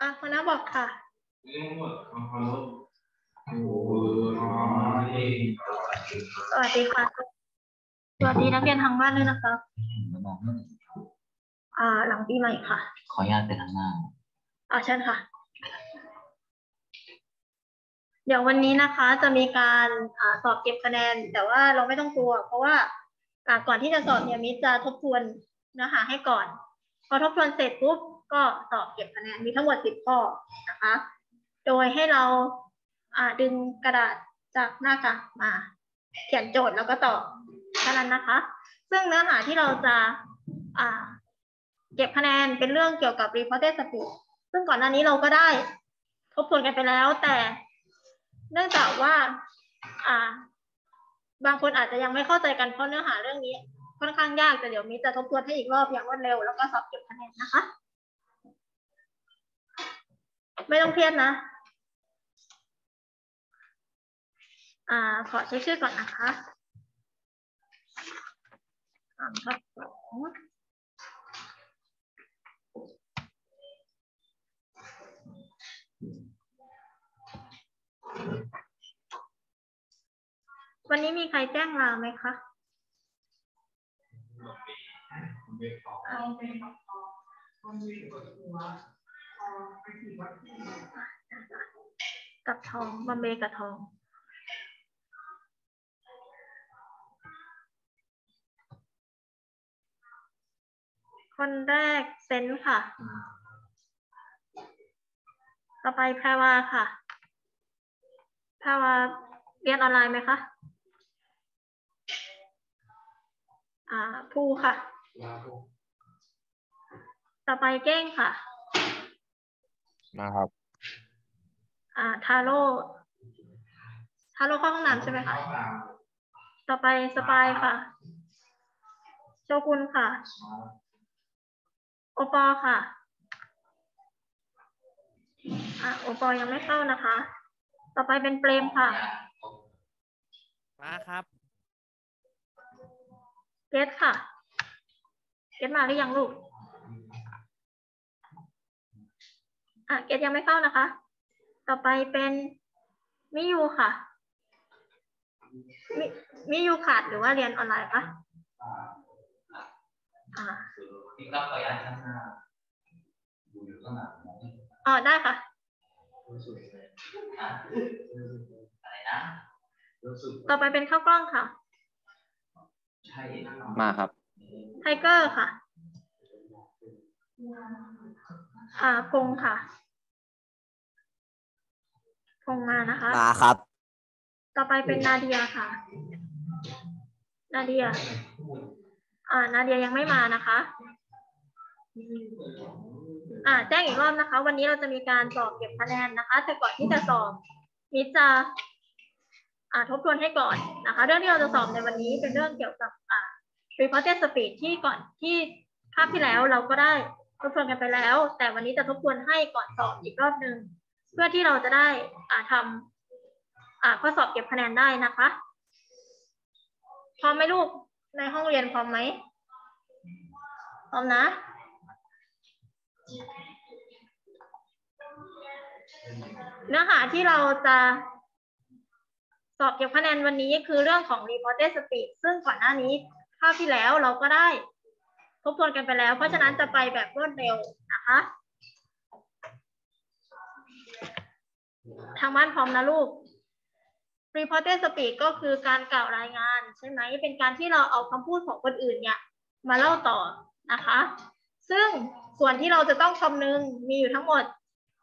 อะคณะบอกค่ะสวัสดีค่ะ สวัสดีนักเรียนทางบ้านด้วยนะคะมองไม่เห็นอ่า หลังปีใหม่ค่ะ ขออนุญาตไปทางหน้าอ่าเชิญค่ะ เดี๋ยววันนี้นะคะจะมีการอ่าสอบเก็บคะแนน แต่ว่าเราไม่ต้องกลัว เพราะว่าอ่าก่อนที่จะสอบเนี่ยมิตรจะทบทวนเนื้อหาให้ก่อน พอทบทวนเสร็จปุ๊บ ก็สอบเก็บคะแนนมีทั้งหมดสิบข้อนะคะ โดยให้เราดึงกระดาษจากหน้ากากมา เขียนโจทย์แล้วก็ตอบแค่านั้นนะคะ ซึ่งเนื้อหาที่เราจะาเก็บคะแนนเป็นเรื่องเกี่ยวกับ reported speed ซึ่งก่อนหน้านี้เราก็ได้ทบทวนกันไปแล้ว แต่เนื่องจากว่าอ่าบางคนอาจจะยังไม่เข้าใจกันเพราะเนื้อหาเรื่องนี้ค่อนข้างยากแต่เดี๋ยวมีจะทบทวนให้อีกรอบอย่างรวดเร็วแล้วก็สอบเก็บคะแนนนะคะ ไม่ต้องเครียดนะ อ่า ขอเช็คชื่อก่อนนะคะสามทับสองวันนี้มีใครแจ้งลาไหมคะ กับทองบอมเบย์กับทอง คนแรกเซนต์ค่ะ ต่อไปแพรวาค่ะ แพรวาเรียนออนไลน์ไหมคะ อ่าภูค่ะ ต่อไปเก้งค่ะ มาครับ อ่าทาโร่ทาโร่เข้าห้องน้ำใช่ไหมคะต่อไปสปายค่ะ โชกุนค่ะ โอปอค่ะอ่าโอปอยังไม่เข้านะคะ ต่อไปเป็นเปรมค่ะ มาครับ เกตค่ะ เกตมาหรือยังลูก อะเกตยังไม่เข้านะคะ ต่อไปเป็นมิยูค่ะ มิมิยูขาดหรือว่าเรียนออนไลน์คะอ่าที่รับขออนุญาตข้างหน้าดูอยู่ข้างหลังมองไม่เห็นอ๋อได้ค่ะอะอะไรนะต่อไปเป็นข้าวกล้องค่ะใช่มาครับ ไทเกอร์ค่ะ อ่าพงษ์ค่ะพ งษ์มานะคะ มาครับ ต่อไปเป็นนาเดียค่ะ นาเดีย อ่า นาเดียยังไม่มานะคะ อ่า แจ้งอีกรอบนะคะ วันนี้เราจะมีการสอบเก็บคะแนนนะคะ แต่ก่อนที่จะสอบมิตรจะอ่าทบทวนให้ก่อนนะคะ เรื่องที่เราจะสอบในวันนี้เป็นเรื่องเกี่ยวกับอ่า reported speed ที่ก่อนที่คาบที่แล้วเราก็ได้ทบทวนกันไปแล้ว แต่วันนี้จะทบทวนให้ก่อนสอบอีกรอบหนึ่ง เพื่อที่เราจะได้อ่าทำข้อสอบเก็บคะแนนได้นะคะพร้อมไหมลูกในห้องเรียนพร้อมไหมพร้อมนะเนื้อหาที่เราจะสอบเก็บคะแนนวันนี้คือเรื่องของ reported speed ซึ่งก่อนหน้านี้คราวที่แล้วเราก็ได้ทบทวนกันไปแล้ว เพราะฉะนั้นจะไปแบบรวดเร็วนะคะ ทางบ้านพร้อมนะลูก reported speech ก็คือการกล่าวรายงานใช่ไหม เป็นการที่เราเอาคำพูดของคนอื่นเนี่ยมาเล่าต่อนะคะ ซึ่งส่วนที่เราจะต้องคำนึงมีอยู่ทั้งหมด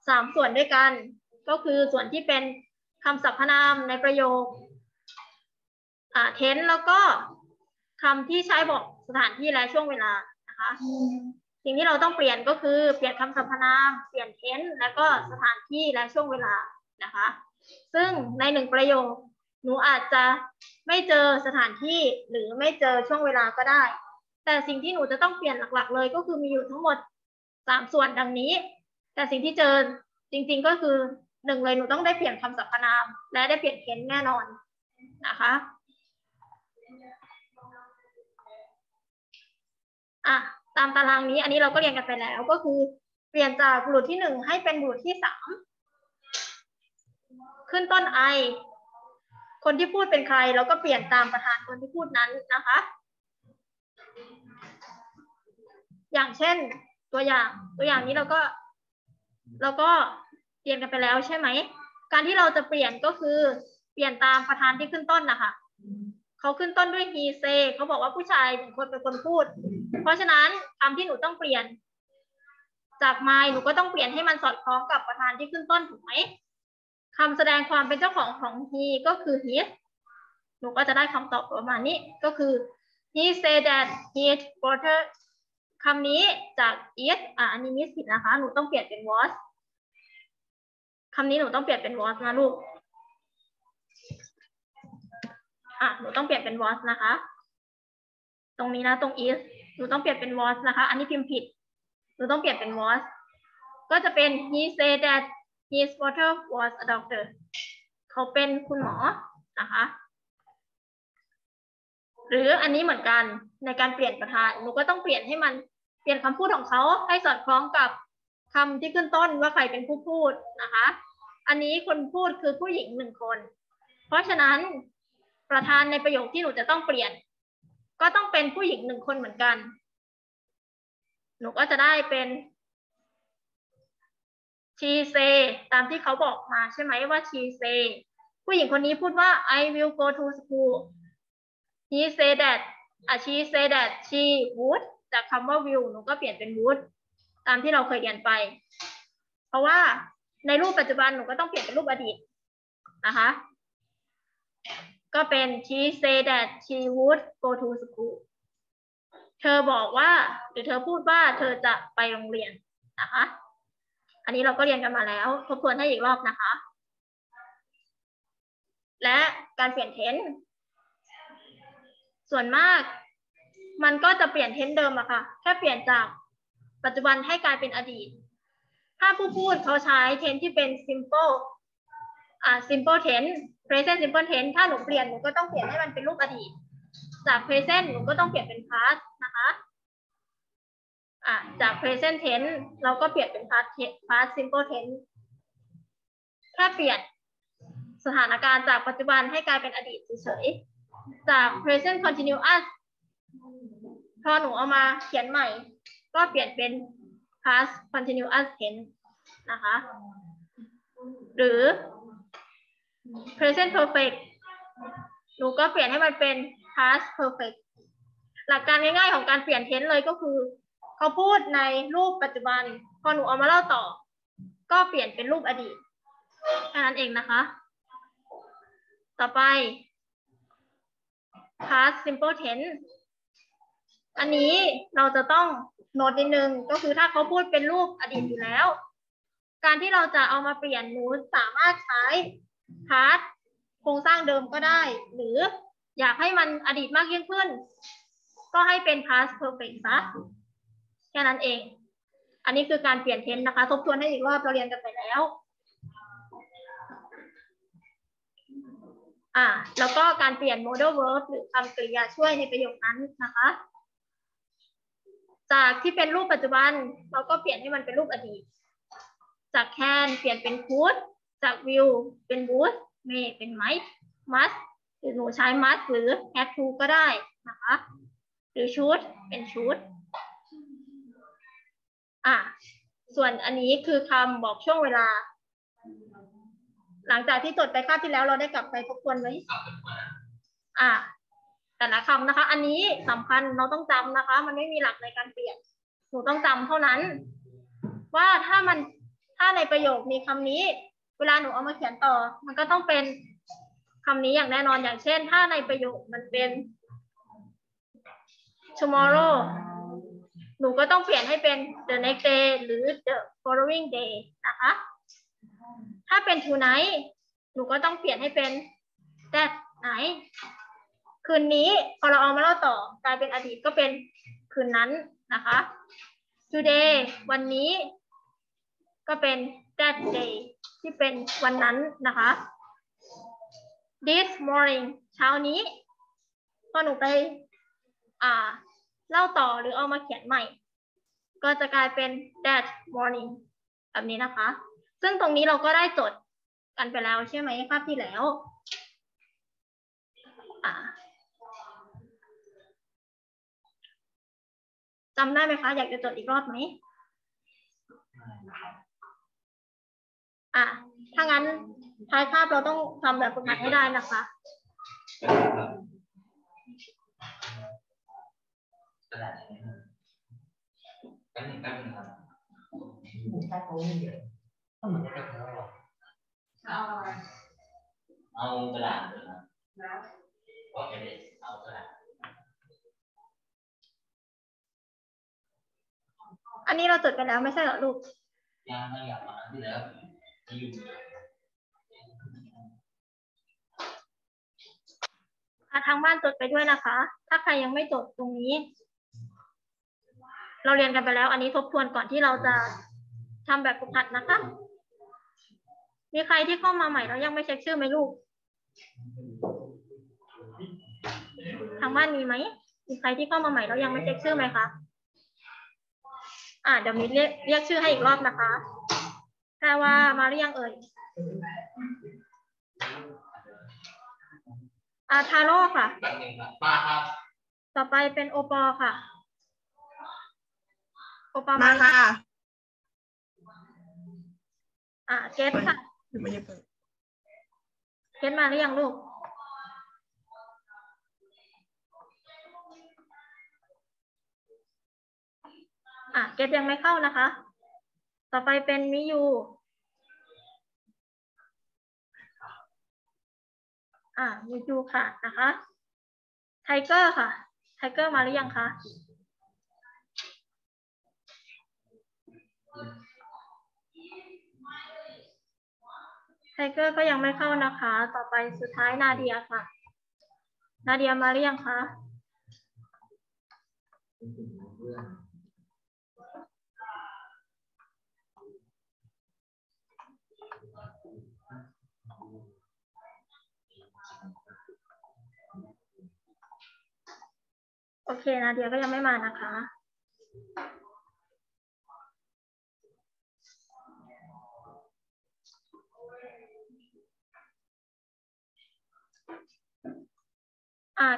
สามส่วนด้วยกัน ก็คือส่วนที่เป็นคำสรรพนามในประโยคอ่าเทนแล้วก็คำที่ใช้บอกสถานที่และช่วงเวลานะคะสิ่งที่เราต้องเปลี่ยนก็คือเปลี่ยนคำสรรพนาม เปลี่ยนเทนแล้วก็สถานที่และช่วงเวลา นะคะ ซึ่งในหนึ่งประโยคหนูอาจจะไม่เจอสถานที่หรือไม่เจอช่วงเวลาก็ได้ แต่สิ่งที่หนูจะต้องเปลี่ยนหลักๆ เลยก็คือมีอยู่ทั้งหมดสามส่วนดังนี้ แต่สิ่งที่เจอจริงๆก็คือหนึ่งเลยหนูต้องได้เปลี่ยนคำสรรพนาม และได้เปลี่ยนเทนแน่นอนนะคะอะตามตารางนี้อันนี้เราก็เรียนกันไปแล้วก็คือเปลี่ยนจากบุรุษที่หนึ่งให้เป็นบุรุษที่สาม ขึ้นต้นไอ คนที่พูดเป็นใครเราก็เปลี่ยนตามประธานคนที่พูดนั้นนะคะ อย่างเช่นตัวอย่างตัวอย่างนี้เราก็ เราก็เรียนกันไปแล้วใช่ไหม การที่เราจะเปลี่ยนก็คือเปลี่ยนตามประธานที่ขึ้นต้นนะคะเขาขึ้นต้นด้วย he say เขาบอกว่าผู้ชายหนึ่งคนเป็นคนพูด เพราะฉะนั้นคำที่หนูต้องเปลี่ยน จาก my หนูก็ต้องเปลี่ยนให้มันสอดคล้องกับประธานที่ขึ้นต้นถูกไหม คำแสดงความเป็นเจ้าของของ he ก็คือ his หนูก็จะได้คำตอบประมาณนี้ก็คือ he said that his brother คำนี้จาก is อะอันนี้มิสผิดนะคะ หนูต้องเปลี่ยนเป็น was คำนี้หนูต้องเปลี่ยนเป็น was นะลูก อะ หนูต้องเปลี่ยนเป็น was นะคะ ตรงนี้นะตรง is หนูต้องเปลี่ยนเป็น was นะคะ อันนี้พิมพ์ผิด หนูต้องเปลี่ยนเป็น was ก็จะเป็น he said that his father was a doctor เขาเป็นคุณหมอนะคะ หรืออันนี้เหมือนกันในการเปลี่ยนประธานหนูก็ต้องเปลี่ยนให้มันเปลี่ยนคำพูดของเขาให้สอดคล้องกับคำที่ขึ้นต้นว่าใครเป็นผู้พูดนะคะ อันนี้คนพูดคือผู้หญิงหนึ่งคน เพราะฉะนั้นประธานในประโยคที่หนูจะต้องเปลี่ยน ก็ต้องเป็นผู้หญิงหนึ่งคนเหมือนกัน หนูก็จะได้เป็น she say ตามที่เขาบอกมาใช่ไหมว่า she say ผู้หญิงคนนี้พูดว่า I will go to school he say that อะ she say that she would จากคำว่า will หนูก็เปลี่ยนเป็น would ตามที่เราเคยเรียนไป เพราะว่าในรูปปัจจุบันหนูก็ต้องเปลี่ยนเป็นรูปอดีตนะคะ ก็เป็น she say that she would go to school เธอบอกว่า หรือเธอพูดว่าเธอจะไปโรงเรียนนะคะ อันนี้เราก็เรียนกันมาแล้ว ทบทวนให้อีกรอบนะคะ และการเปลี่ยนเทนส์ส่วนมากมันก็จะเปลี่ยนเทนส์เดิมอะค่ะ แค่เปลี่ยนจากปัจจุบันให้กลายเป็นอดีต ถ้าผู้พูดเขาใช้เทนส์ที่เป็น simple อ่า simple tense present simple tense ถ้าหนูเปลี่ยนหนูก็ต้องเปลี่ยนให้มันเป็นรูปอดีต จาก present หนูก็ต้องเปลี่ยนเป็น past นะคะ อะจาก present tense เราก็เปลี่ยนเป็น past past simple tense แค่เปลี่ยนสถานการณ์จากปัจจุบันให้กลายเป็นอดีตเฉยๆจาก present continuous พอหนูเอามาเขียนใหม่ ก็เปลี่ยนเป็น past continuous tense นะคะ หรือ present perfect หนูก็เปลี่ยนให้มันเป็น past perfect หลักการง่ายๆของการเปลี่ยนเทนส์เลยก็คือ เขาพูดในรูปปัจจุบัน พอหนูเอามาเล่าต่อ ก็เปลี่ยนเป็นรูปอดีตแค่นั้นเองนะคะ ต่อไป past simple tense อันนี้เราจะต้องโน้ตนิดนึง ก็คือถ้าเขาพูดเป็นรูปอดีตอยู่แล้ว การที่เราจะเอามาเปลี่ยนหนูสามารถใช้ past โครงสร้างเดิมก็ได้ หรืออยากให้มันอดีตมากยิ่งขึ้น ก็ให้เป็น past perfect ซะ แค่นั้นเอง อันนี้คือการเปลี่ยนเทนนะคะ ทบทวนให้อีกรอบเราเรียนกันไปแล้ว อ่า แล้วก็การเปลี่ยน modal verb หรือคำกริยาช่วยในประโยคนั้นนะคะ จากที่เป็นรูปปัจจุบัน เราก็เปลี่ยนให้มันเป็นรูปอดีต จาก can เปลี่ยนเป็น could จาก will เป็น would may เป็น might must หรือหนูใช้ must หรือ had to ก็ได้นะคะ หรือ should เป็น should อะส่วนอันนี้คือคำบอกช่วงเวลา หลังจากที่จดไปคาบที่แล้วเราได้กลับไปทบทวนไว้อะแต่ละคำนะคะ อันนี้สำคัญเราต้องจำนะคะ มันไม่มีหลักในการเปลี่ยนหนูต้องจำเท่านั้น ว่าถ้ามันถ้าในประโยคมีคำนี้ เวลาหนูเอามาเขียนต่อ มันก็ต้องเป็นคำนี้อย่างแน่นอนอย่างเช่น ถ้าในประโยคมันเป็น tomorrow หนูก็ต้องเปลี่ยนให้เป็น the next day หรือ the following day นะคะ ถ้าเป็น tonight หนูก็ต้องเปลี่ยนให้เป็น that night คืนนี้พอเราเอามาเล่าต่อกลายเป็นอดีตก็เป็นคืนนั้นนะคะ today วันนี้ก็เป็น that day ที่เป็นวันนั้นนะคะ this morning เช้านี้พอหนูไปอ่า เล่าต่อหรือเอามาเขียนใหม่ ก็จะกลายเป็น that morning แบบนี้นะคะ ซึ่งตรงนี้เราก็ได้จดกันไปแล้วใช่ไหมคาบที่แล้วจำได้ไหมคะ อยากจะจดอีกรอบไหมอะ ถ้างั้นท้ายคาบเราต้องทำแบบฝึกหัดให้ได้นะคะ ก ระดาษใช่ไหมแป๊บนึงแป๊บนึงครับเอากระดาษเลยนะก็จะได้เอากระดาษอันนี้เราจดไปแล้วไม่ใช่เหรอลูกยังไม่อยากมาที่แล้วที่อยู่อะทางบ้านจดไปด้วยนะคะ ถ้าใครยังไม่จดตรงนี้ เราเรียนกันไปแล้ว อันนี้ทบทวนก่อนที่เราจะทำแบบฝึกหัดนะคะ มีใครที่เข้ามาใหม่แล้วยังไม่เช็คชื่อไหมลูก ทางบ้านมีไหม มีใครที่เข้ามาใหม่แล้วยังไม่เช็คชื่อไหมคะ อ่าเดี๋ยวมีเรียกเรียกชื่อให้อีกรอบนะคะแปลว่ามาหรือยังเอ่ยอ่าทาโร่ค่ะครับป้าครับต่อไปเป็นโอปอค่ะ ปอมาค่ะ อ่าเกตค่ะยังไม่ได้เปิดเกตมาหรือยังลูก อะเกตยังไม่เข้านะคะ ต่อไปเป็นมิยูอ่ามิยูค่ะนะคะ ไทเกอร์ค่ะ ไทเกอร์มาหรือยังคะ ไทเกอร์ก็ยังไม่เข้านะคะ ต่อไปสุดท้ายนาเดียค่ะ นาเดียมาหรือยังคะโอเคนาเดียก็ยังไม่มานะคะ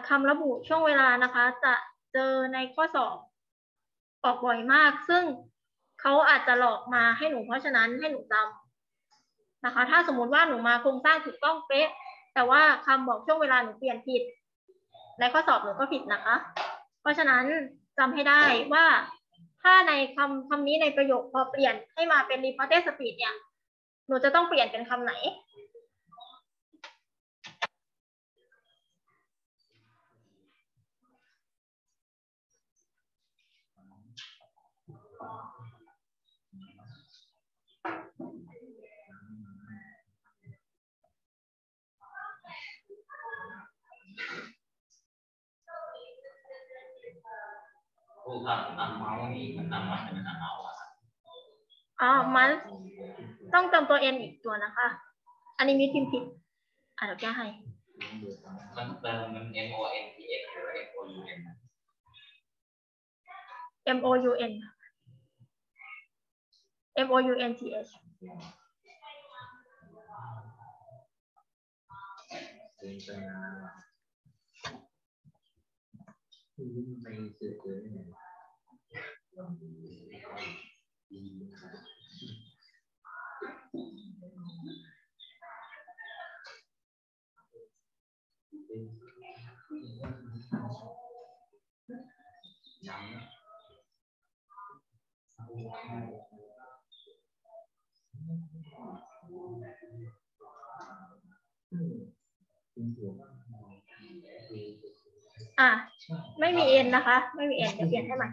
คำระบุช่วงเวลานะคะ จะเจอในข้อสอบออกบ่อยมาก ซึ่งเขาอาจจะหลอกมาให้หนูเพราะฉะนั้นให้หนูจำนะคะ ถ้าสมมติว่าหนูมาโครงสร้างถูกต้องเป๊ะ แต่ว่าคำบอกช่วงเวลาหนูเปลี่ยนผิด ในข้อสอบหนูก็ผิดนะคะ เพราะฉะนั้นจำให้ได้ว่าถ้าในคำคำนี้ในประโยคพอเปลี่ยนให้มาเป็น reported speech เนี่ย หนูจะต้องเปลี่ยนเป็นคำไหน ครูครับนำเมาส์นี่มันนำมาเป็นนำเมาส์อะครับอ๋อมันต้องเติมตัว n อีกตัวนะคะ อันนี้มีพิมพ์ผิดอะเดี๋ยวแก้ให้ มันเติมมัน M O N T S หรือว่า M O U N นะ M O U N M O U N T H อ่ะ ไม่มี n นนะคะ ไม่มีเดี๋ยวเปลี่ยนให้ใหม่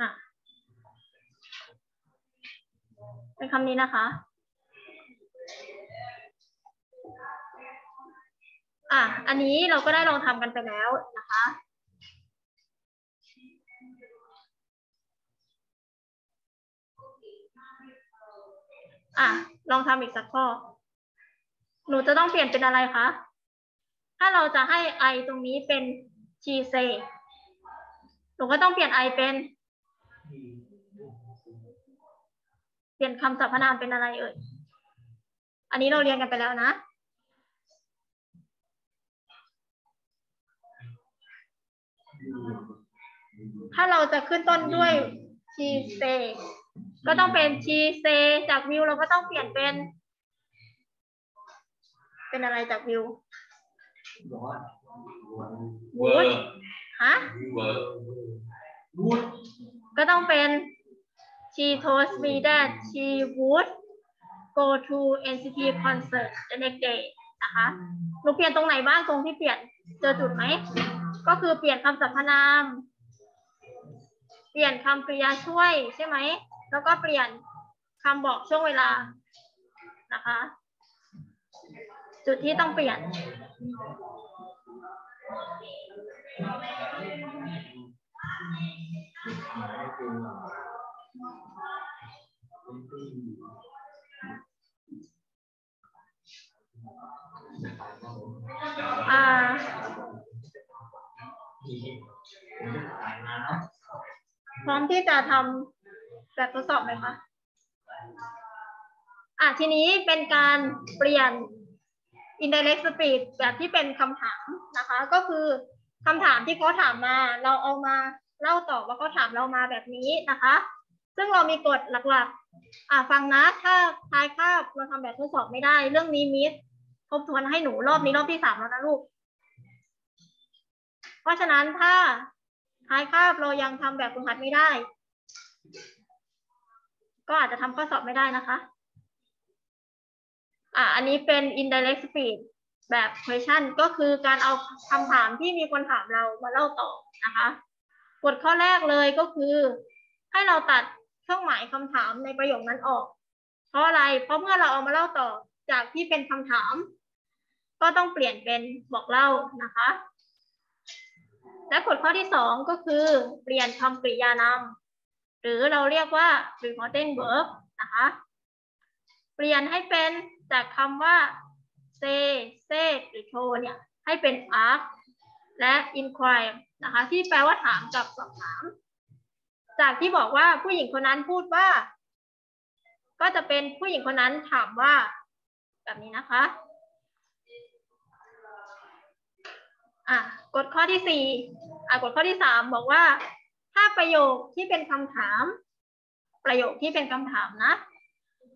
อะเป็นคำนี้นะคะ อะ อันนี้เราก็ได้ลองทำกันไปแล้วนะคะ อะ ลองทำอีกสักข้อ หนูจะต้องเปลี่ยนเป็นอะไรคะ ถ้าเราจะให้ i ตรงนี้เป็น she say หนูก็ต้องเปลี่ยน i เป็น เปลี่ยนคำสรรพนามเป็นอะไรเอ่ย อันนี้เราเรียนกันไปแล้วนะ ถ้าเราจะขึ้นต้นด้วย she say ก็ต้องเป็น she say จากวิวเราก็ต้องเปลี่ยนเป็น เป็นอะไรจากวิว would ฮะ wouldก็ต้องเป็น she told me that she would go to NCT concert the next day นะคะหนูเปลี่ยนตรงไหนบ้างตรงที่เปลี่ยนเจอจุดไหม ก็คือเปลี่ยนคำสรรพนาม เปลี่ยนคำกริยาช่วยใช่ไหม แล้วก็เปลี่ยนคำบอกช่วงเวลานะคะ จุดที่ต้องเปลี่ยน อ่าพร้อมที่จะทำ แบบทดสอบไหมคะ อะทีนี้เป็นการเปลี่ยน indirect speech แบบที่เป็นคำถามนะคะ ก็คือคำถามที่เขาถามมา เราเอามาเล่าต่อว่าเขาถามเรามาแบบนี้นะคะ ซึ่งเรามีกฎหลักๆ อะฟังนะ ถ้าทายคาบเราทำแบบทดสอบไม่ได้ เรื่องนี้มิสทบทวนให้หนูรอบนี้รอบที่สามแล้วนะลูก เพราะฉะนั้นถ้าท้ายคาบเรายังทำแบบฝึกหัดไม่ได้ ก็อาจจะทำข้อสอบไม่ได้นะคะ อะอันนี้เป็น indirect speech แบบ question ก็คือการเอาคำถามที่มีคนถามเรามาเล่าต่อนะคะกฎข้อแรกเลยก็คือ ให้เราตัดเครื่องหมายคำถามในประโยคนั้นออก เพราะอะไร เพราะเมื่อเราเอามาเล่าต่อจากที่เป็นคำถาม ก็ต้องเปลี่ยนเป็นบอกเล่านะคะ และกฎข้อที่สองก็คือ เปลี่ยนคำกริยานาม หรือเราเรียกว่า reporting verb นะคะ เปลี่ยนให้เป็นจากคำว่า say said หรือ show เนี่ย ให้เป็น ask และ inquire นะคะ ที่แปลว่าถามกับสอบถาม จากที่บอกว่าผู้หญิงคนนั้นพูดว่า ก็จะเป็นผู้หญิงคนนั้นถามว่า แบบนี้นะคะอะกฎข้อที่สี่อะกฎข้อที่สามบอกว่า ถ้าประโยคที่เป็นคำถาม ประโยคที่เป็นคำถามนะ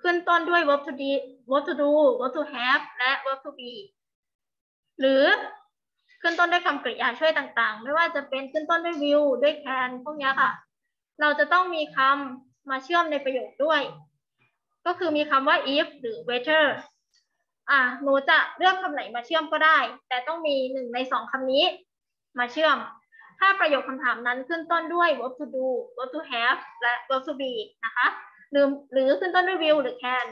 ขึ้นต้นด้วย verb to do verb to do verb to have และ verb to be หรือขึ้นต้นด้วยคำกริยาช่วยต่างๆ ไม่ว่าจะเป็นขึ้นต้นด้วย will ด้วย can พวกนี้ค่ะ เราจะต้องมีคำมาเชื่อมในประโยคด้วย ก็คือมีคำว่า if หรือ whether อะหนูจะเลือกคำไหนมาเชื่อมก็ได้ แต่ต้องมีหนึ่งในสองคำนี้มาเชื่อม ถ้าประโยคคำถามนั้นขึ้นต้นด้วย verb to do verb to have และ verb to be นะคะหรือหรือขึ้นต้นด้วย will หรือ can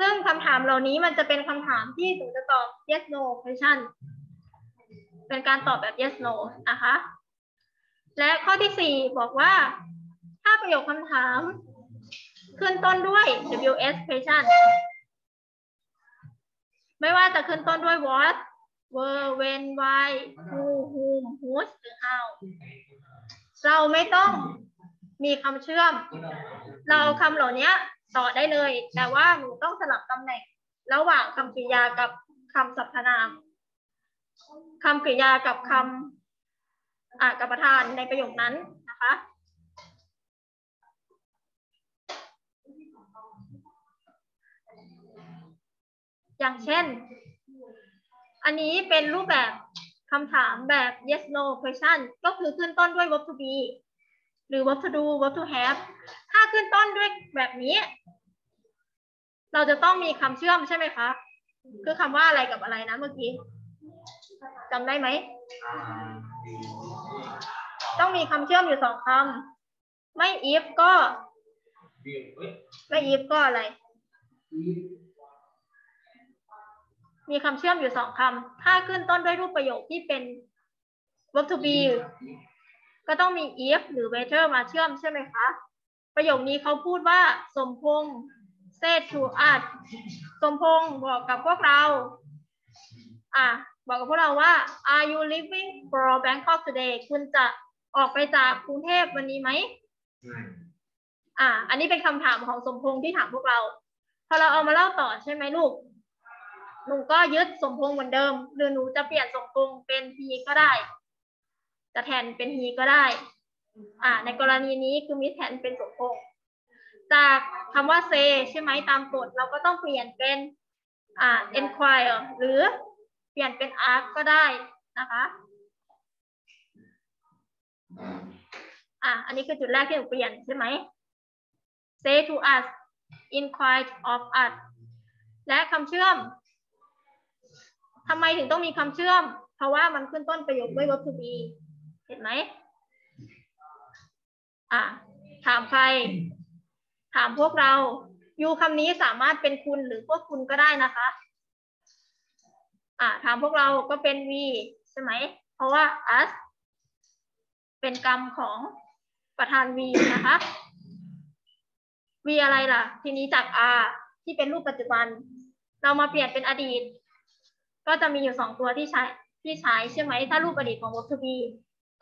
ซึ่งคำถามเหล่านี้มันจะเป็นคำถามที่หนูจะตอบ yes no question เป็นการตอบแบบ yes no นะคะ และข้อที่สี่บอกว่า ถ้าประโยคคำถาม ขึ้นต้นด้วย ws question ไม่ว่าจะขึ้นต้นด้วย what were when why who whom whose หรือ how เราไม่ต้องมีคำเชื่อม เราเอาคำเหล่านี้ต่อได้เลย แต่ว่าหนูต้องสลับตำแหน่ง ระหว่างคำกริยากับคำสรรพนามคำกริยากับคำอ่ากับประธานในประโยคนั้นนะคะอย่างเช่น อันนี้เป็นรูปแบบคำถามแบบ yes no question ก็คือขึ้นต้นด้วย verb to be หรือ verb to do verb to have ถ้าขึ้นต้นด้วยแบบนี้ เราจะต้องมีคำเชื่อมใช่ไหมคะ คือคำว่าอะไรกับอะไรนะเมื่อกี้จำได้ไหม ต้องมีคำเชื่อมอยู่สองคำ ไม่ if ก็ ไม่ if ก็อะไร มีคำเชื่อมอยู่สองคำ ถ้าขึ้นต้นด้วยรูปประโยคที่เป็น verb to be ก็ต้องมี if หรือ whether มาเชื่อมใช่ไหมคะ ประโยคนี้เขาพูดว่า สมพงษ์ said to us สมพงษ์บอกกับพวกเรา อะ บอกกับพวกเราว่า are you leaving for Bangkok today คุณจะออกไปจากกรุงเทพวันนี้ไหม อะ อันนี้เป็นคำถามของสมพงษ์ที่ถามพวกเรา พอเราเอามาเล่าต่อใช่ไหมลูก หนูก็ยึดสมพงษ์เหมือนเดิม หรือหนูจะเปลี่ยนสมพงษ์เป็น he ก็ได้ จะแทนเป็น he ก็ได้ อ่า ในกรณีนี้คือมิแทนเป็นสมพงษ์จากคำว่า say ใช่ไหมตามกฎเราก็ต้องเปลี่ยนเป็นอ่า enquire หรือเปลี่ยนเป็น ask ก็ได้นะคะอะอันนี้คือจุดแรกที่หนูเปลี่ยนใช่ไหม say to us inquire of us และคำเชื่อม ทำไมถึงต้องมีคำเชื่อม เพราะว่ามันขึ้นต้นประโยคด้วย verb to be เห็นไหมอะถามใคร ถามพวกเรายูคำนี้สามารถเป็นคุณหรือพวกคุณก็ได้นะคะ อะถามพวกเราก็เป็น we ใช่ไหม เพราะว่า us เป็นกรรมของประธาน we นะคะ we อะไรล่ะ ทีนี้จาก are ที่เป็นรูปปัจจุบัน เรามาเปลี่ยนเป็นอดีต ก็จะมีอยู่สองตัวที่ใช้ที่ใช้ใช่ไหม ถ้ารูปอดีตของ verb to be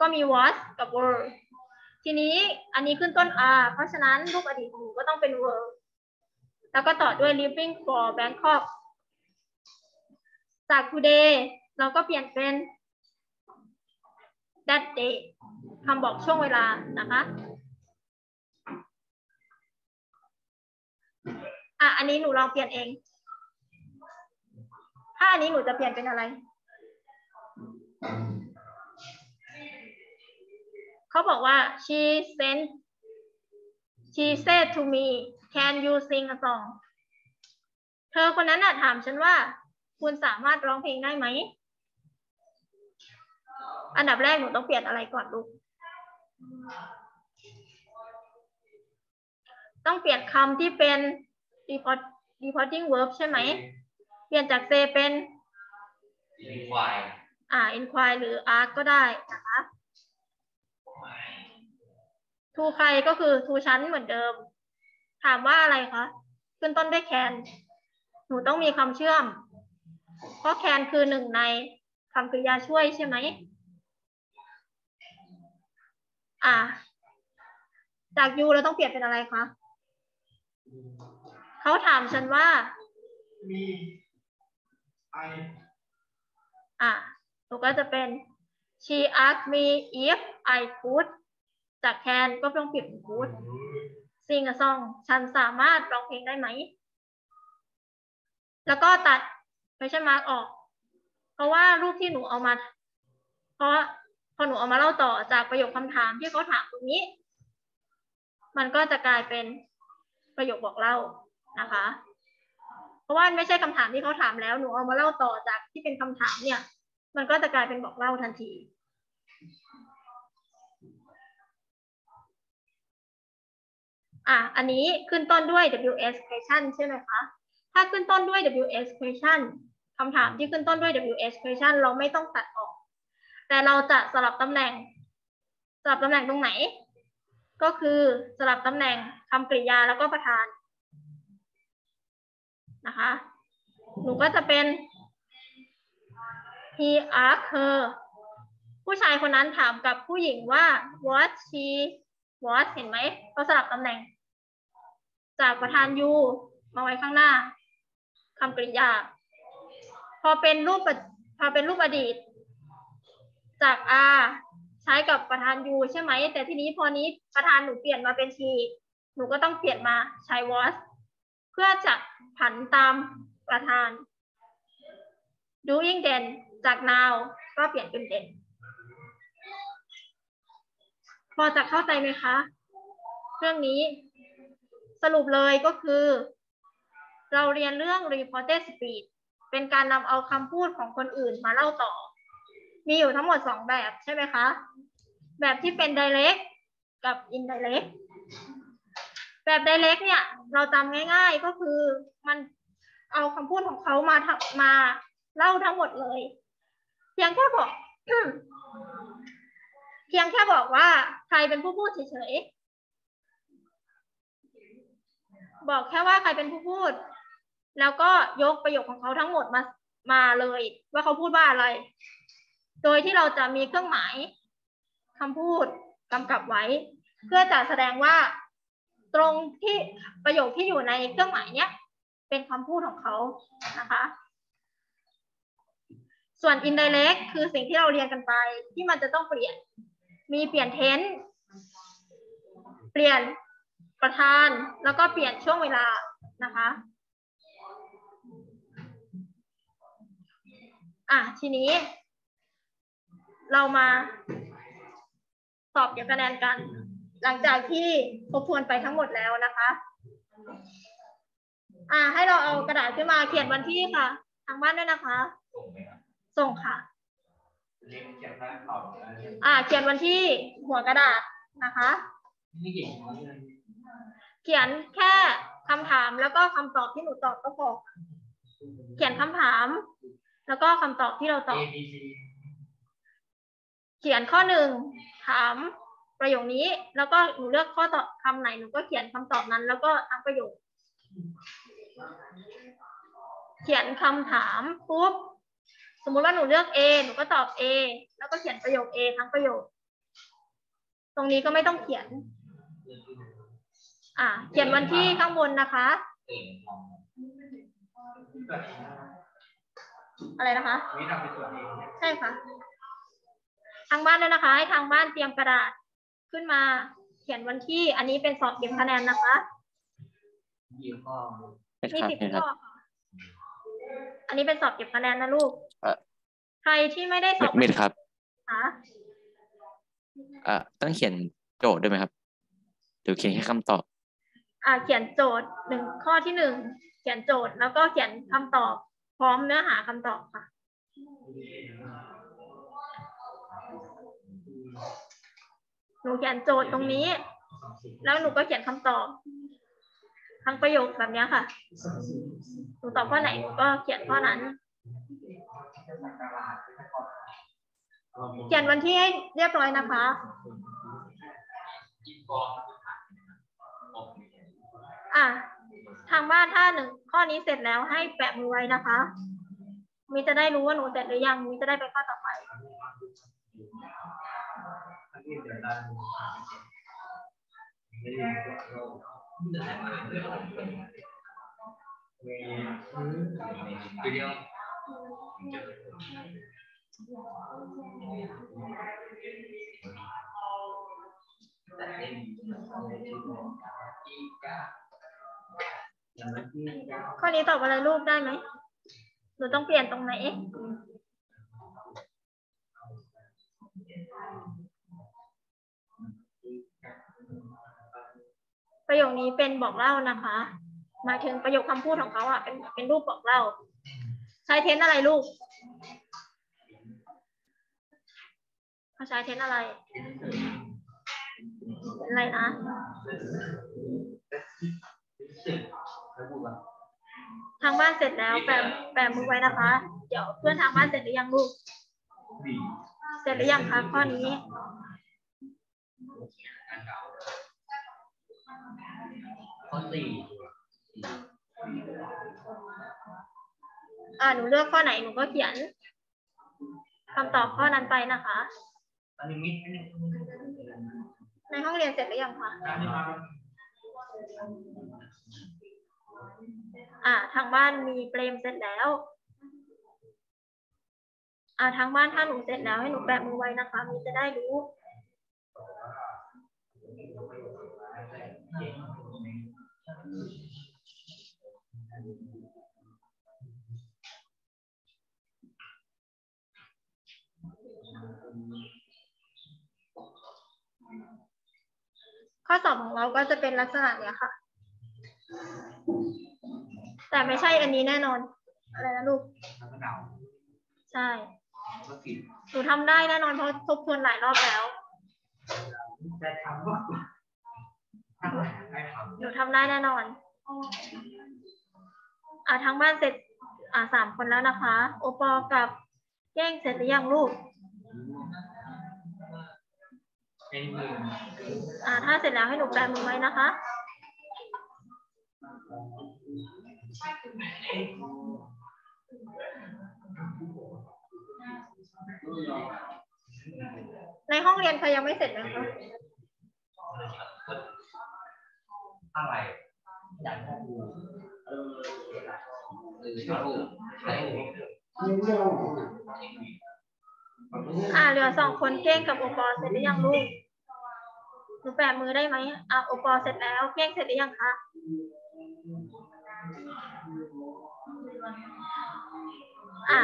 ก็มี was กับ were ทีนี้อันนี้ขึ้นต้น r เพราะฉะนั้นรูปอดีตของหนูก็ต้องเป็น were แล้วก็ต่อด้วย living for Bangkok จาก today เราก็เปลี่ยนเป็น that day คำบอกช่วงเวลานะคะอะอันนี้หนูลองเปลี่ยนเอง ถ้าอันนี้หนูจะเปลี่ยนเป็นอะไร เขาบอกว่า she sent she said to me can you sing a song เธอคนนั้นน่ะถามฉันว่า คุณสามารถร้องเพลงได้ไหม อันดับแรกหนูต้องเปลี่ยนอะไรก่อนลูก ต้องเปลี่ยนคำที่เป็น reporting verb ใช่ไหม ลี่ยนจาก say เป็นรีควายอ่า inquire หรือ ask ก็ได้นะคะ to ใครก็คือ to ชั้นเหมือนเดิม ถามว่าอะไรคะ ขึ้นต้นด้วย can หนูต้องมีคำเชื่อม เพราะ can คือหนึ่งในคำกริยาช่วยใช่ไหม อ่า จาก you เราต้องเปลี่ยนเป็นอะไรคะ เขาถามฉันว่า มี ไออะหนูก็จะเป็น she asked me if I could จาก can ก็ต้องเปลี่ยนเป็น could sing a song ฉันสามารถร้องเพลงได้ไหม แล้วก็ตัด question mark ออก เพราะว่ารูปที่หนูเอามา เพราะพอหนูเอามาเล่าต่อจากประโยคคำถามที่เขาถามตรงนี้ มันก็จะกลายเป็นประโยคบอกเล่านะคะ เพราะว่าไม่ใช่คำถามที่เขาถามแล้วหนูเอามาเล่าต่อจากที่เป็นคำถามเนี่ย มันก็จะกลายเป็นบอกเล่าทันทีอะอันนี้ขึ้นต้นด้วย WS question ใช่ไหมคะ ถ้าขึ้นต้นด้วย WS question คำถามที่ขึ้นต้นด้วย WS question เราไม่ต้องตัดออก แต่เราจะสลับตำแหน่ง สลับตำแหน่งตรงไหน ก็คือสลับตำแหน่งคำกริยาแล้วก็ประธาน นะคะ หนูก็จะเป็น he asked her ผู้ชายคนนั้นถามกับผู้หญิงว่า what she was เห็นไหมเขาสลับตำแหน่ง จากประธาน you มาไว้ข้างหน้าคำกริยา พอเป็นรูปพอเป็นรูปอดีต จาก are ใช้กับประธาน you ใช่ไหม แต่ทีนี้พอนี้ประธานหนูเปลี่ยนมาเป็น she หนูก็ต้องเปลี่ยนมาใช้ was เพื่อจะผันตามประธาน doing then จาก now ก็เปลี่ยนเป็น then พอจะเข้าใจไหมคะ เรื่องนี้สรุปเลยก็คือ เราเรียนเรื่อง reported speech เป็นการนำเอาคำพูดของคนอื่นมาเล่าต่อ มีอยู่ทั้งหมดสองแบบใช่ไหมคะ แบบที่เป็น direct กับ indirect แบบ direct เนี่ยเราจำง่ายๆก็คือมันเอาคำพูดของเขามาทมาเล่าทั้งหมดเลย เพียงแค่บอกเพียงแค่บอกว่าใครเป็นผู้พูดเฉยๆบอกแค่ว่าใครเป็นผู้พูด แล้วก็ยกประโยคของเขาทั้งหมดมามาเลย ว่าเขาพูดว่าอะไร โดยที่เราจะมีเครื่องหมายคำพูดกำกับไว้ เพื่อจะแสดงว่า ตรงที่ประโยคที่อยู่ในเครื่องหมายเนี้ยเป็นคำพูดของเขานะคะ ส่วน indirect คือสิ่งที่เราเรียนกันไปที่มันจะต้องเปลี่ยน มีเปลี่ยน tense เปลี่ยนประธานแล้วก็เปลี่ยนช่วงเวลานะคะอะทีนี้ เรามาสอบเก็บคะแนนกัน หลังจากที่ทบทวนไปทั้งหมดแล้วนะคะ อ่า ให้เราเอากระดาษขึ้นมาเขียนวันที่ค่ะ ทางบ้านด้วยนะคะ ส่งไหมครับส่งค่ะเรียนเขียนได้ตอบได้อ่า เขียนวันที่หัวกระดาษนะคะนี่เก่งมากเลยเขียนแค่คำถามแล้วก็คำตอบที่หนูตอบก็พอเขียนคำถาม แล้วก็คำตอบที่เราต A อบ B C เขียนข้อหนึ่งถาม ประโยคนี้ แล้วก็หนูเลือกข้อตอบคำไหนหนูก็เขียนคำตอบนั้น แล้วก็ทั้งประโยค เขียนคำถามปุ๊บสมมุติว่าหนูเลือก A หนูก็ตอบ A แล้วก็เขียนประโยค A ทั้งประโยค ตรงนี้ก็ไม่ต้องเขียน อ่า เขียนวันที่ข้างบนนะคะ อะไรนะคะ ใช่ค่ะ ทางบ้านด้วยนะคะ ให้ทางบ้านเตรียมกระดาษ ขึ้นมาเขียนวันที่ อันนี้เป็นสอบเก็บคะแนนนะคะยี่ห้อเป็นมีครับสิบเป็นคข้รับอค่ะอันนี้เป็นสอบเก็บคะแนนนะลูกเอ่อใครที่ไม่ได้สอบเม็ดครับคะอ่าต้องเขียนโจทย์ด้วยไหมครับหรือเขียนแค่คำตอบ อ่าเขียนโจทย์หนึ่งข้อที่หนึ่งเขียนโจทย์แล้วก็เขียนคำตอบ พร้อมเนื้อหาคำตอบค่ะ หนูเขียนโจทย์ตรงนี้ แล้วหนูก็เขียนคำตอบ ทั้งประโยคแบบนี้ค่ะ หนูตอบข้อไหนหนูก็เขียนข้อนั้น เขียนวันที่ให้เรียบร้อยนะคะอะทางบ้านถ้าหนึ่งข้อนี้เสร็จแล้วให้แปะมือไว้นะคะ มีจะได้รู้ว่าหนูเสร็จหรือยัง มีจะได้ไปข้อต่อไป อันนี้เดี๋ยวไม่ได้เราเดี๋ยวให้มาเดี๋ยมเป็นมีวิดีโอแต่เล่นอีกาอย่างข้อนี้ตอบอะไรลูกได้ไหมหนูต้องเปลี่ยนตรงไหน ประโยคนี้เป็นบอกเล่านะคะหมายถึงประโยคคำพูดของเขาอะเป็นเป็นรูปบอกเล่า ใช้เทนอะไรลูกเขาใช้เทนอะไรเป็นอะไรนะทางบ้านเสร็จแล้วแปะแปะมือไว้นะคะ เดี๋ยวเพื่อนทางบ้านเสร็จหรือยังลูก เสร็จหรือยังคะข้อนี้ ข้อสี่อ่าหนูเลือกข้อไหนหนูก็เขียนคำตอบข้อนั้นไปนะคะอันนี้มิดในห้องเรียนเสร็จหรือยังคะอ่า ทางบ้านมีเปรมเสร็จแล้วอ่าทางบ้านถ้าหนูเสร็จแล้วให้หนูแปะมือไว้นะคะมีจะได้รู้ ข้อสอบของเราก็จะเป็นลักษณะเนี้ยค่ะ แต่ไม่ใช่อันนี้แน่นอน อะไรนะลูกใช่หนูทำได้แน่นอนเพราะทบทวนหลายรอบแล้ว นูทำได้แน่นอนอ่าทั้งบ้านเสร็จอ่าสามคนแล้วนะคะ โอปอกับแก้งเสร็จหรือยังลูกเป็นมืออ่าถ้าเสร็จแล้วให้หนูแปลมือไว้นะคะในห้องเรียนใครยังไม่เสร็จนะคะ อะไรอยากดูอาเหลือสองคนเก้งกับโอปอเสร็จหรือยังลูกหนูแปะมือได้ไหมอะโอปอเสร็จแล้วเก้งเสร็จหรือยังคะอะ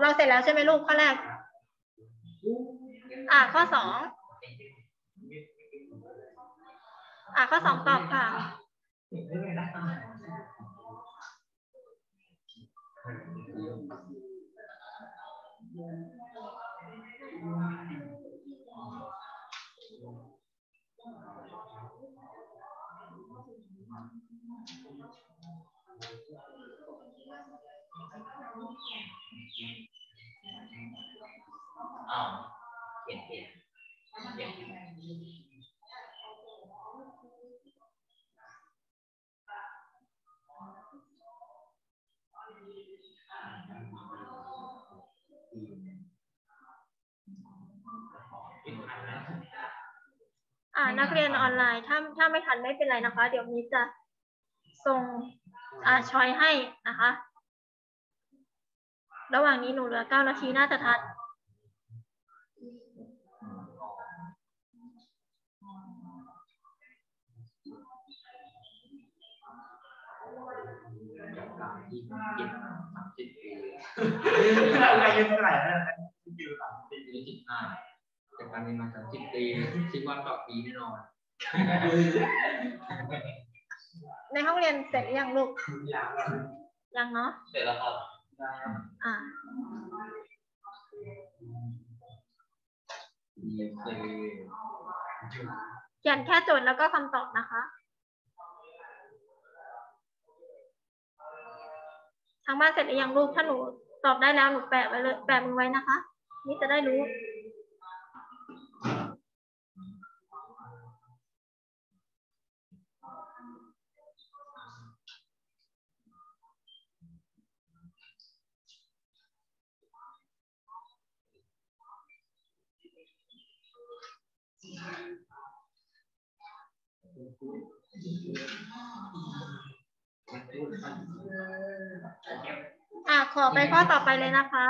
เราเสร็จแล้วใช่ไหมลูกข้อแรก อะข้อสอง อะข้อสองตอบค่ะอ้าวเขียนเขียนเขียน อ่านักเรียนออนไลน์ถ้าถ้าไม่ทันไม่เป็นไรนะคะ เดี๋ยวมีจะส่งอ่าชอยให้นะคะ ระหว่างนี้หนูเหลือเก้านาทีน่าจะทันเจ็ดสามสิบปีอะไรยังเท่าไหร่แล้วอยู่สามสิบอายุสิบห้า จากการเรียนมาสามสิบปีคิดว่าต่อปีแน่นอน ในห้องเรียนเสร็จหรือยังลูกอย่างยังเนาะ เสร็จแล้วครับอ่าดีเคยเขียนแค่โจทย์แล้วก็คำตอบนะคะ ทางบ้านเสร็จหรือยังลูก ถ้าหนูตอบได้แล้วหนูแปะไว้เลย แปะมือไว้นะคะ นี่จะได้รู้ อ่าขอไปข้อต่อไปเลยนะคะ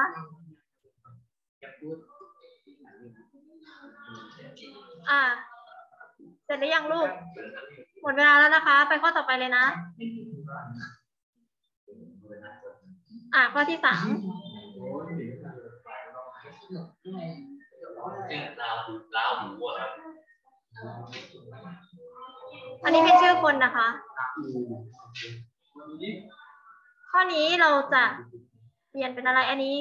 อ่าเสร็จหรือยังลูก หมดเวลาแล้วนะคะ ไปข้อต่อไปเลยนะ อ่าข้อที่สามลาวลาวหมูอะครับ อันนี้เป็นชื่อคนนะคะ ข้อนี้เราจะเปลี่ยนเป็นอะไร อันนี้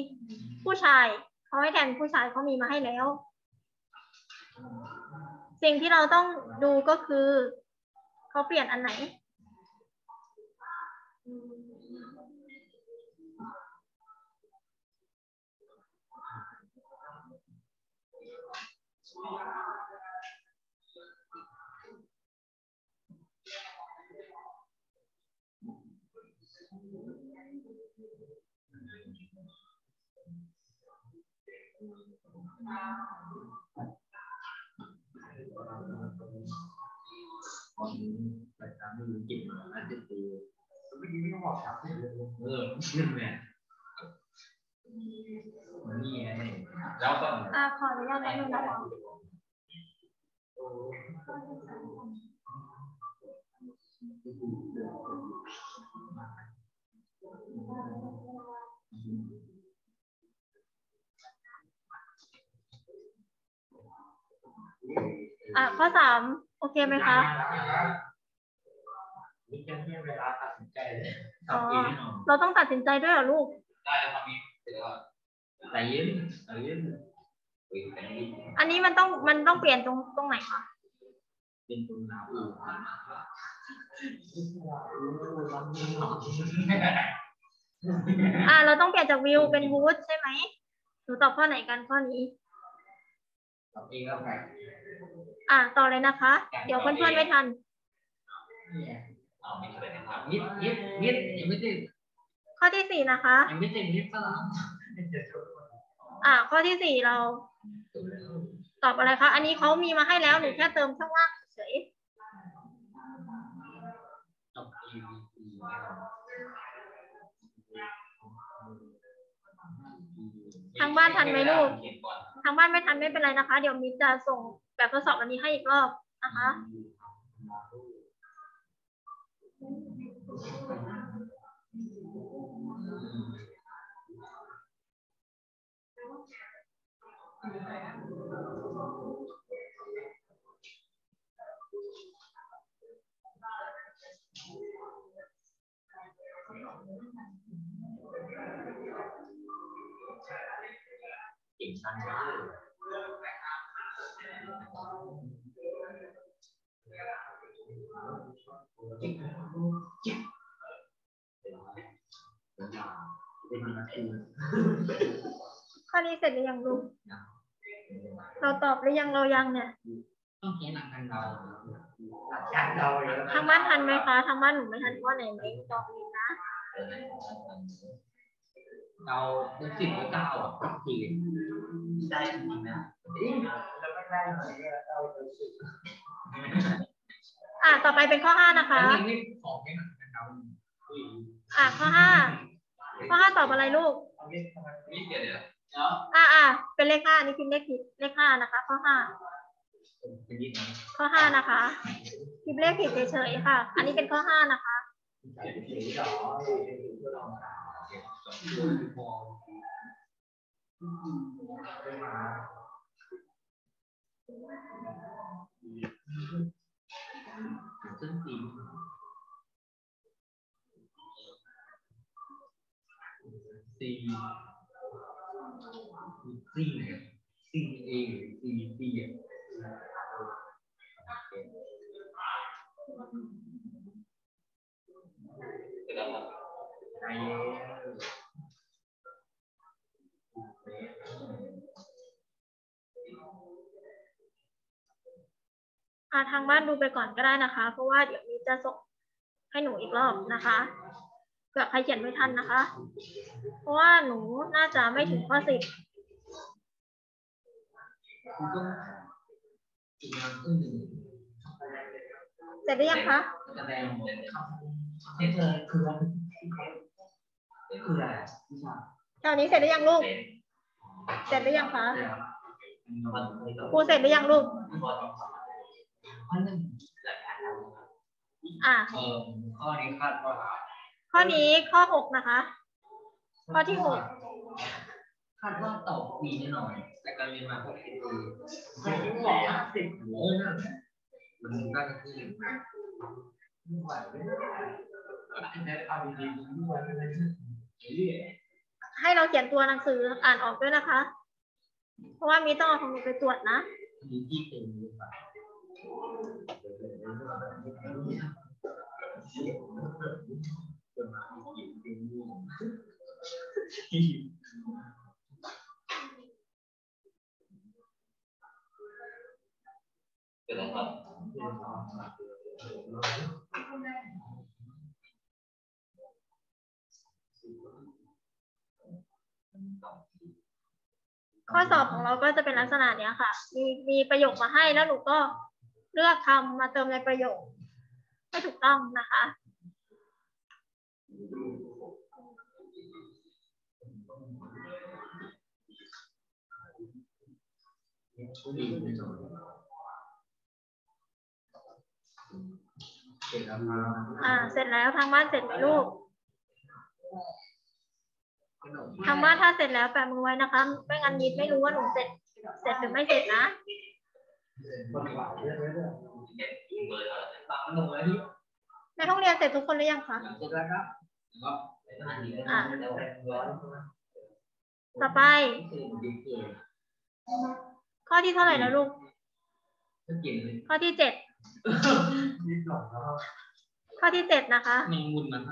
ผู้ชายเขาให้แทนผู้ชายเขามีมาให้แล้ว สิ่งที่เราต้องดูก็คือเขาเปลี่ยนอันไหน ตอนนี้ประจำไม่รู้กินมาอาจจะตีเมื่อกี้ไม่บอกครับเออชื่อแม่นี่ไงแล้วก็อ่าขออนุญาตนิดนึงนะคะ อ่าข้อสามโอเคไหมคะนี่เป็นที่เวลาตัดสินใจเลยทำเองแน่นอนเราต้องตัดสินใจด้วยเหรอลูก ได้แล้วทำเองเสร็จแล้วแต่ยืนแต่ยืนเฮ้ยแต่ยืนอันนี้มันต้องมันต้องเปลี่ยนตรงตรงไหนคะเป็นตัวหนาวอู่อ่าเราต้องเปลี่ยนจากวิวเป็นวูดใช่ไหมหนูตอบข้อไหนกันข้อนี้ทำ เองแล้วไงอ่าต่อเลยนะคะ เดี๋ยวเพื่อนๆไม่ทันเอาเอาไม่เฉลยนะครับนิดนิดนิดยังไม่ติดข้อที่สี่นะคะยังไม่ติดนิดซะแล้วอ่าข้อที่สี่เรา ตอบอะไรคะ อันนี้เขามีมาให้แล้วหนูแค่เติมช่องว่างเฉย ทางบ้านทันไหมลูก ทางบ้านไม่ทันไม่เป็นไรนะคะ เดี๋ยวมินจะส่งแบบทดสอบอันนี้ให้อีกรอบนะคะ เก่งชั้นมากเป็นนาทีข้อนี้เสร็จหรือยังลูกเราตอบหรือยังเรายังเนี่ยต้องใช้หลักการเดาหลักการเดาเลยทางบ้านทันไหมคะทางบ้านหนูไม่ทันข้อไหนไหมตอบมินนะ เดาเป็นสิบหรือเก้าอะทีได้จริงนะแล้วไม่ได้เลยเดาเป็นสิบอ่าต่อไปเป็นข้อห้านะคะอันนี้ไม่ขอไม่หลักการเดาอ่าข้อห้าข้อห้าตอบอะไรลูกอันนี้ทำไมนี่เดี๋ยวเดี๋ยวเนาะอ่าอ่าเป็นเลขห้าอันนี่คือเลขผิดเลขห้านะคะ ข้อห้าเป็นนิดนึงข้อห้านะคะพิมพ์เลขผิดเฉยๆค่ะ อันนี้เป็นข้อห้านะคะ สีดอเป็นสีดอม องเป็นมาซึ่งตีซีซีซีเอซีบีอะเดี๋ยวาทางบ้านดูไปก่อนก็ได้นะคะ เพราะว่าเดี๋ยวมีจะส่งให้หนูอีกรอบนะคะเผื่อใครเขียนไม่ทันนะคะ เพราะว่าหนูน่าจะไม่ถึงข้อสิบคุณต้องอีกงครึ่งหนึ่งเสร็จหรือยังคะ ครับเน็ตเลยคืออะไรคืออะไรวิชาแถวนี้เสร็จหรือยังลูกเป็นเสร็จหรือยังคะเดี๋ยวมันไม่ต้องครูเสร็จหรือยังลูกข้อหนึ่งอ่าเออข้อนี้คาดว่าข้อนี้ข้อหกนะคะ ข้อที่หกคาดว่าตอบปีแน่นอนแต่การเรียนมาพวกปีไม่ถึงหรอกสิบโอ้นั่นมันน่าจะขึ้นไม่ไหวไม่ได้เอาดีๆด้วยไม่ได้เรื่อย ให้เราเขียนตัวหนังสืออ่านออกด้วยนะคะ เพราะว่ามีต้องเอาของหนูไปตรวจนะมีที่เต็มหรือเปล่าเดี๋ยวเรครับ ข้อสอบของเราก็จะเป็นลักษณะเนี้ยค่ะ มีมีประโยคมาให้แล้วหนูก็เลือกคำมาเติมในประโยคให้ถูกต้องนะคะอ่า เสร็จแล้วทางบ้านเสร็จไหมลูก ขนมทางบ้านถ้าเสร็จแล้วแปะมือไว้นะคะ ไม่งั้นนิดไม่รู้ว่าหนูเสร็จ เสร็จหรือไม่เสร็จนะคนหวานเยอะเลยด้วยเด็ดเบอร์อะไรฝากขนมไว้ที่ในห้องเรียนเสร็จทุกคนหรือยังคะเสร็จแล้วครับแล้วก็อันนี้อะแล้วร้อนต่อไปคือดีเกินข้อที่เท่าไหร่แล้วลูกก็เก่งเลยข้อที่เจ็ดนิดหน่อยแล้วข้อที่เจ็ดนะคะแมงมุนมัน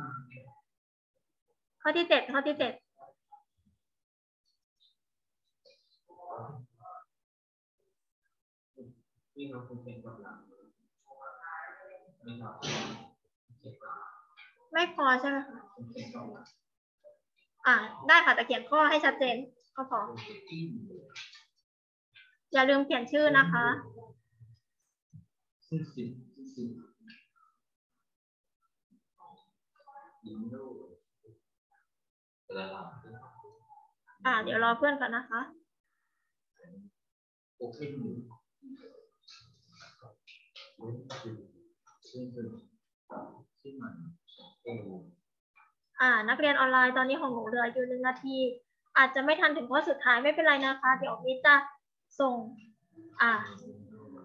ข้อที่เจ็ดข้อที่เจ็ดวิ่งมาคุณเป็นกำลังไม่หรอไม่พอใช่ไหมคะอ่าได้ค่ะแต่เขียนข้อให้ชัดเจนก็พออย่าลืมเขียนชื่อนะคะสิบสิบสิบยิงดู เวลาเรา อ่า เดี๋ยวรอเพื่อนก่อนนะคะโอเคหนึ่งซึ่งคือซึ่งมันเอออ่า นักเรียนออนไลน์ตอนนี้ของหนูเหลืออยู่หนึ่งนาที อาจจะไม่ทันถึงข้อสุดท้ายไม่เป็นไรนะคะ เดี๋ยวมิจะส่ง อ่า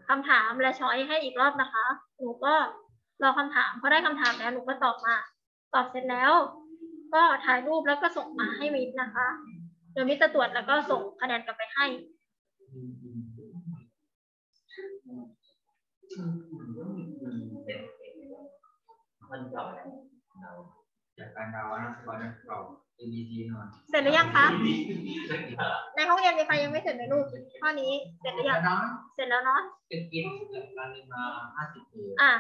คำถามและช้อยให้อีกรอบนะคะ หนูก็รอคำถามพอได้คำถามแล้วหนูก็ตอบมา ตอบเสร็จแล้ว ก็ถ่ายรูปแล้วก็ส่งมาให้มิตรนะคะเดี๋ยวมิตรจะตรวจแล้วก็ส่งคะแนนกลับไปให้มันเก่าเราจากการเดาว่านักบอลนักเรา A B C นอนเสร็จหรือยังคะในห้องเรียนมีใครยังไม่เสร็จไหมลูกข้อนี้เสร็จหรือยังน้องเสร็จแล้วเนาะเป็นกินจากการเรียนมาห้าสิบปีอ่า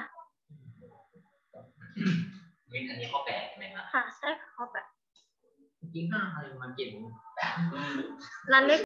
วินอันนี้ข้อแปดใช่ไหมครับค่ะใช่ค่ะเขาแบบจริงห้าอะไรมันเก่ง รันเล็ก